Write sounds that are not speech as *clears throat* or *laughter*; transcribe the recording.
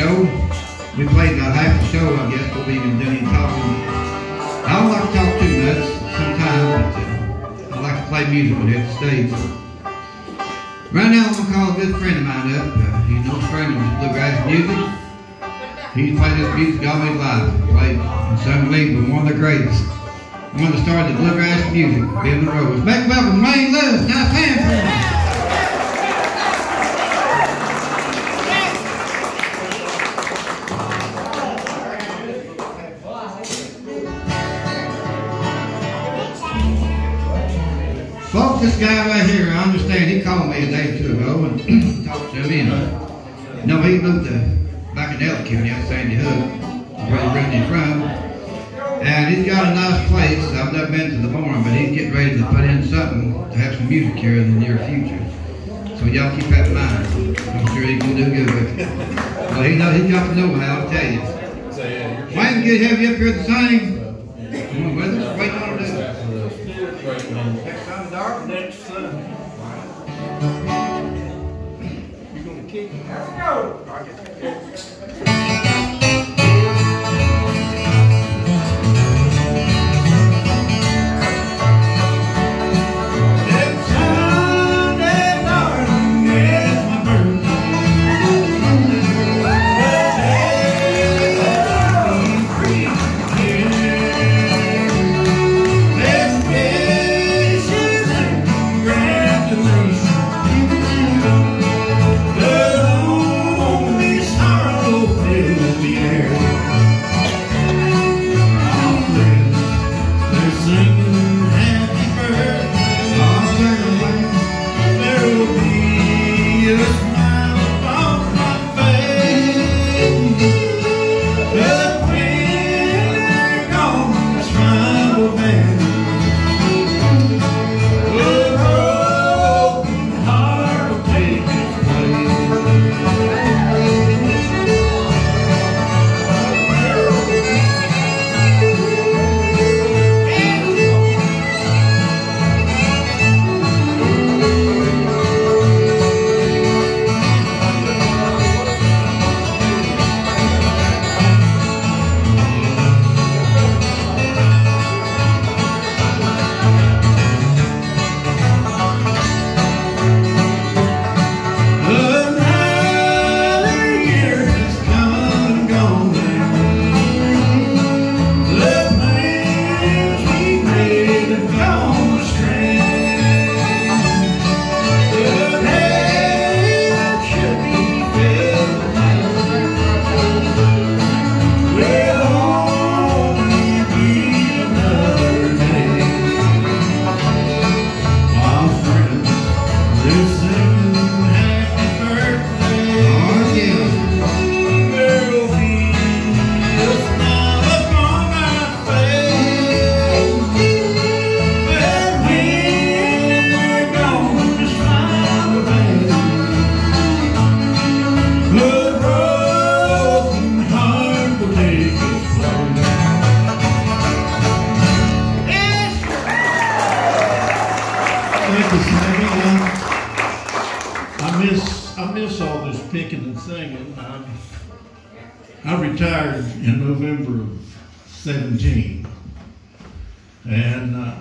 show. We played about half the show, I guess, before we even done talking. I don't like to talk too much sometimes, but uh, I like to play music when it's stage. Right now, I'm gonna call a good friend of mine up. Uh, he's no stranger to bluegrass music. He's played this music all his life. Played and sung lead with one of the greatest. One started the bluegrass music, Bill Monroe. Make welcome Wayne Lewis. Now, fan Folks, this guy right here, I understand, he called me a day or two ago and *clears throat* talked to me. And, no, he moved to back in Elliott County, out Sandy Hook, where he originally from. And he's got a nice place. I've never been to the barn, but he's getting ready to put in something to have some music here in the near future. So y'all keep that in mind. I'm sure he's gonna do good with it. Well, he know he's got the know-how, I'll tell you. Wayne, good to have you up here to sing. Come on, with Next time. Next Sunday. You gonna kick? Let's go. A Thank you, Sammy. I miss I miss all this picking and singing. I, I retired in November of 17, and uh,